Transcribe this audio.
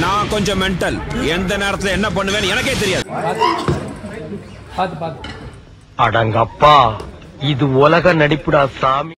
நான் கொஞ்சம் மென்டல் எந்த நேரத்துல என்ன பண்ணுவேன்னு எனக்கே தெரியாது. அடங்கப்பா. இது உலக நடிப்புடா சாமி.